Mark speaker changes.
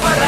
Speaker 1: para